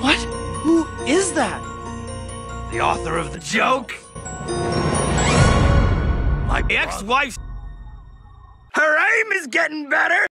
What? Who is that? The author of the joke? My ex-wife. Her aim is getting better!